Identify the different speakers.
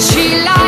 Speaker 1: she lied.